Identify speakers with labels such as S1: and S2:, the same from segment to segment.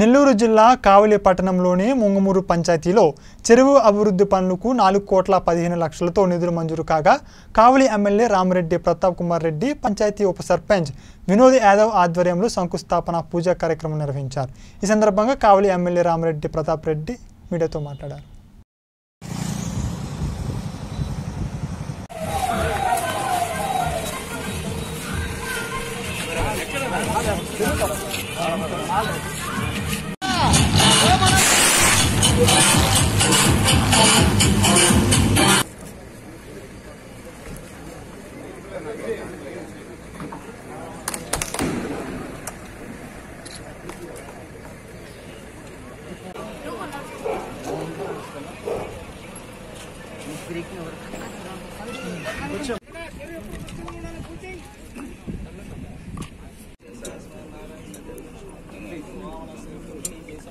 S1: నెల్లూరు జిల్లా కావలి పట్టణంలోని ముంగమూరు పంచాయతీలో చెరువు అభివృద్ధి పనులకు నాలుగు కోట్ల పదిహేను లక్షలతో నిధులు మంజూరు కాగా కావలి ఎమ్మెల్యే రామరెడ్డి ప్రతాప్ కుమార్ రెడ్డి పంచాయతీ ఉప సర్పంచ్ వినోద్ యాదవ్ ఆధ్వర్యంలో శంకుస్థాపన పూజా కార్యక్రమం నిర్వహించారు. ఈ సందర్భంగా కావలి ఎమ్మెల్యే రామరెడ్డి ప్రతాప్ రెడ్డి మీడియాతో మాట్లాడారు. 그렇죠.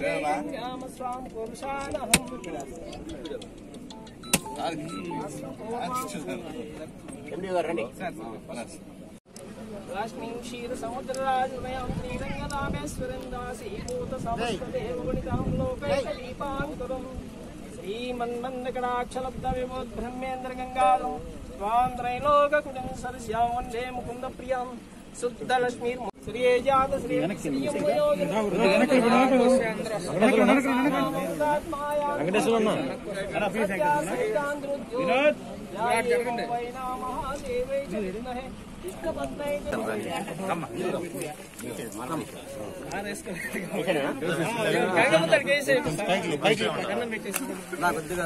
S2: పద్మేశితాం పద్మవర్ణాం తాని లక్ష్మీం క్షీర సముద్రరాజుమయం శ్రీరంగరామేశ్వరం దాసీభూత సమస్తదేవగుణితాం విమోద్బ్రహ్మేంద్ర గంగాధరం త్వాం సరస్యాం వందే ముకుంద ప్రియం శుద్ధలక్ష్మీర్ లక్ష్మీ శ్రీయే జాత శ్రీ కొద్దిగా